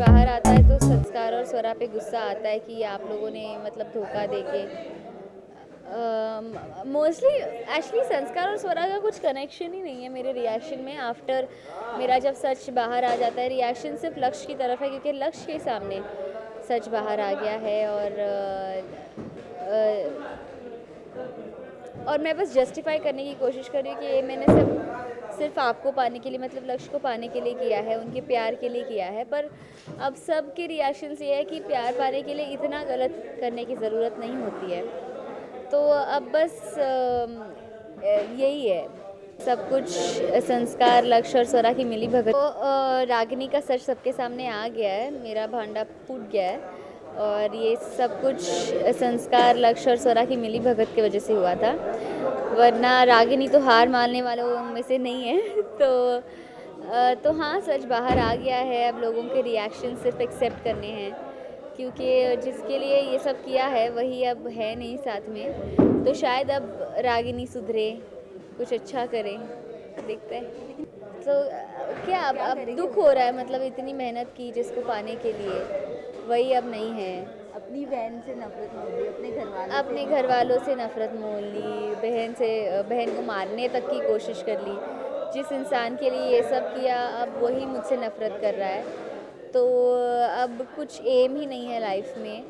बाहर आता है तो संस्कार और स्वरा पे गुस्सा आता है कि आप लोगों ने मतलब धोखा दे के। मोस्टली एक्चुअली संस्कार और स्वरा का कुछ कनेक्शन ही नहीं है मेरे रिएक्शन में आफ्टर मेरा जब सच बाहर आ जाता है रिएक्शन सिर्फ़ लक्ष्य की तरफ़ है क्योंकि लक्ष्य के सामने सच बाहर आ गया है और अ, अ, और मैं बस जस्टिफाई करने की कोशिश कर रही हूँ कि ये मैंने सब सिर्फ़ आपको पाने के लिए मतलब लक्ष्य को पाने के लिए किया है, उनके प्यार के लिए किया है, पर अब सब के रिएक्शंस ये है कि प्यार पाने के लिए इतना गलत करने की ज़रूरत नहीं होती है। तो अब बस यही है। सब कुछ संस्कार, लक्ष्य और स्वरा की मिली भगत। तो रागिनी का सच सबके सामने आ गया है, मेरा भांडा फूट गया है। और ये सब कुछ संस्कार लक्ष्य और स्वरा की मिली भगत की वजह से हुआ था। वरना रागिनी तो हार मानने वालों में से नहीं है। तो तो हाँ सच बाहर आ गया है। अब लोगों के रिएक्शन सिर्फ़ एक्सेप्ट करने हैं। क्योंकि जिसके लिए ये सब किया है वही अब है नहीं साथ में। तो शायद अब रागिनी सुधरे कुछ अच्छा करे। देखते हैं। तो क्या अब अब दुख हो रहा है? मतलब इतनी मेहनत की जिसको पाने के लिए। वही अब नहीं है। अपनी बहन से नफरत हो गई अपने घर वालों अपने घर वालों से नफरत मोल ली, बहन से, बहन को मारने तक की कोशिश कर ली। जिस इंसान के लिए ये सब किया, अब वही मुझसे नफरत कर रहा है। तो अब कुछ एम ही नहीं है लाइफ में।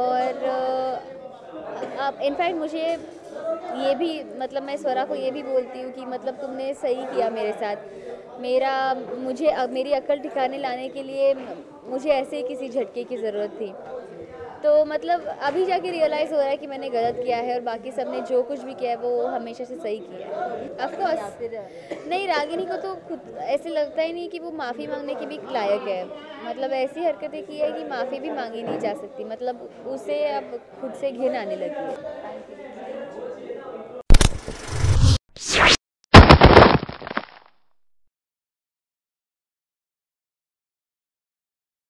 और अब इनफैक्ट मुझे ये भी मतलब मैं स्वरा को ये भी बोलती हूँ कि मतलब तुमने सही किया मेरे साथ। मेरा, मुझे अब मेरी अक्ल ठिकाने लाने के लिए मुझे ऐसे ही किसी झटके की ज़रूरत थी। तो मतलब अभी जाके रियलाइज़ हो रहा है कि मैंने गलत किया है और बाकी सबने जो कुछ भी किया है, वो हमेशा से सही किया है। ऑफकोर्स फिर नहीं, रागिनी को तो खुद ऐसे लगता ही नहीं कि वो माफ़ी मांगने की भी लायक है। मतलब ऐसी हरकतें की है कि माफ़ी भी मांगी नहीं जा सकती। मतलब उसे अब खुद से घिन आने लगी है।